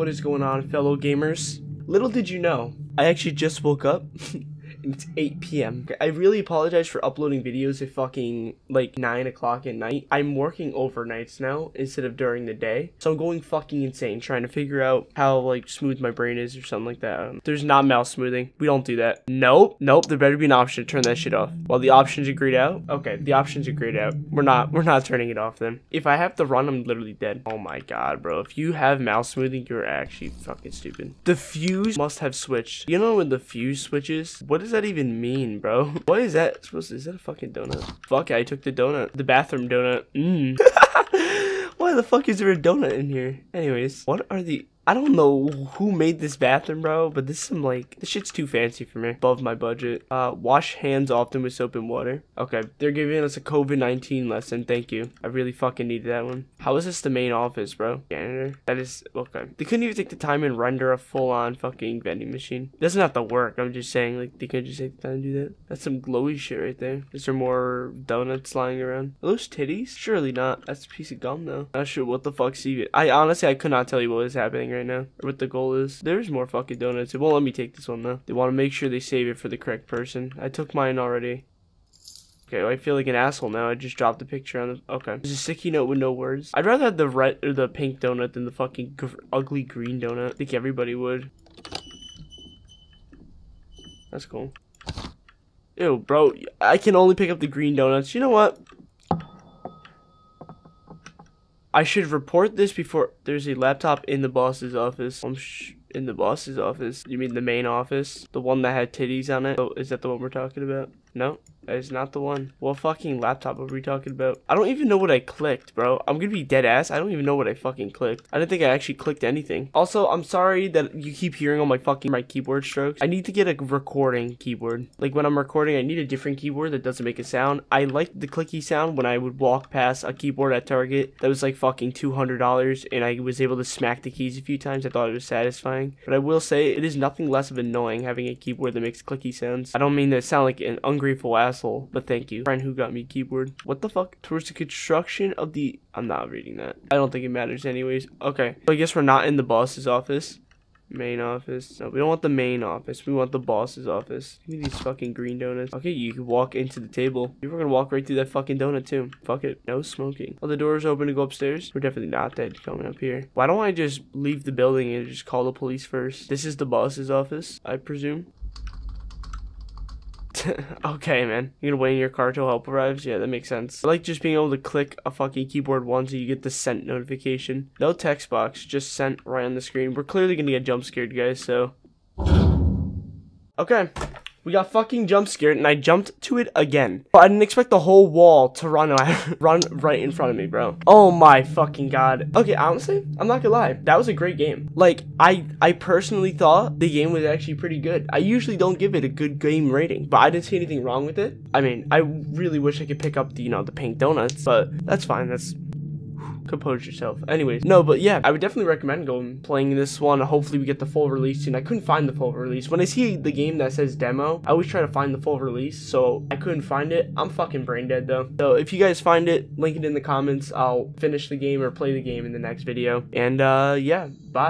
What is going on, fellow gamers? Little did you know, I actually just woke up. it's 8 p.m. I really apologize for uploading videos at fucking like 9 o'clock at night. I'm working overnights now instead of during the day. So I'm going fucking insane trying to figure out how like smooth my brain is or something like that. Um, there's not mouse smoothing. We don't do that. Nope. Nope. There better be an option to turn that shit off. Well, the options are grayed out. Okay, the options are grayed out. We're not we're not turning it off then. If I have to run, I'm literally dead. Oh my god, bro. If you have mouse smoothing, you're actually fucking stupid. The fuse must have switched. You know when the fuse switches? What does that even mean, bro? What is that supposed to, is that a fucking donut? Fuck, I took the donut. The bathroom donut. Mmm. Why the fuck is there a donut in here? Anyways, what are the I don't know who made this bathroom, bro, but this is some like this shit's too fancy for me. Above my budget. Uh, wash hands often with soap and water. Okay, they're giving us a COVID nineteen lesson. Thank you. I really fucking needed that one. How is this the main office, bro? Janitor. That is okay. They couldn't even take the time and render a full on fucking vending machine. It doesn't have to work. I'm just saying, like they could just take the time to do that. That's some glowy shit right there. Is there more donuts lying around? Are those titties? Surely not. That's a piece of gum though. Not sure what the fuck's even. I honestly I could not tell you what was happening right now or what the goal is. There's more fucking donuts. It won't let me take this one though. They want to make sure they save it for the correct person. I took mine already. Okay, I feel like an asshole now. I just dropped the picture on the. Okay, there's a sticky note with no words. I'd rather have the red or the pink donut than the fucking gr ugly green donut. I think everybody would. That's cool. Ew, bro. I can only pick up the green donuts. You know what? I should report this before there's a laptop in the boss's office. Um, I'm in the boss's office. You mean the main office? The one that had titties on it? Oh, is that the one we're talking about? No? Is not the one. What fucking laptop are we talking about? I don't even know what I clicked, bro. I'm gonna be dead ass. I don't even know what I fucking clicked. I didn't think I actually clicked anything. Also, I'm sorry that you keep hearing all my fucking my keyboard strokes. I need to get a recording keyboard. Like when I'm recording, I need a different keyboard that doesn't make a sound. I liked the clicky sound when I would walk past a keyboard at Target that was like fucking $200 and I was able to smack the keys a few times. I thought it was satisfying. But I will say it is nothing less of annoying having a keyboard that makes clicky sounds. I don't mean to sound like an ungrateful asshole, but thank you. Friend who got me keyboard. What the fuck? Towards the construction of the... I'm not reading that. I don't think it matters anyways. Okay. So I guess we're not in the boss's office. Main office. No, we don't want the main office. We want the boss's office. Give me these fucking green donuts. Okay, you can walk into the table. You were gonna walk right through that fucking donut too. Fuck it. No smoking. Oh, the door's open to go upstairs. We're definitely not dead coming up here. Why don't I just leave the building and just call the police first? This is the boss's office, I presume. okay, man. You're gonna wait in your car till help arrives? Yeah, that makes sense. I like just being able to click a fucking keyboard once and you get the sent notification. No text box, just sent right on the screen. We're clearly gonna get jump scared, guys, so. Okay. We got fucking jump scared and I jumped to it again. But I didn't expect the whole wall to run run right in front of me, bro. Oh my fucking god. Okay, honestly, I'm not gonna lie. That was a great game. Like, I I personally thought the game was actually pretty good. I usually don't give it a good game rating, but I didn't see anything wrong with it. I mean, I really wish I could pick up the, you know, the pink donuts, but that's fine. That's compose yourself. Anyways, no, but yeah, I would definitely recommend going playing this one. Hopefully we get the full release soon. I couldn't find the full release. When I see the game that says demo, I always try to find the full release, so I couldn't find it. I'm fucking brain dead though. So if you guys find it, link it in the comments. I'll finish the game or play the game in the next video. And uh, yeah, bye.